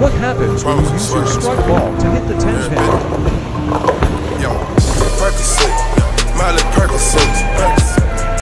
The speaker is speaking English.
What happens when you use your strike ball to hit the 10 pin? Yo, Percocet, Miley Percocet.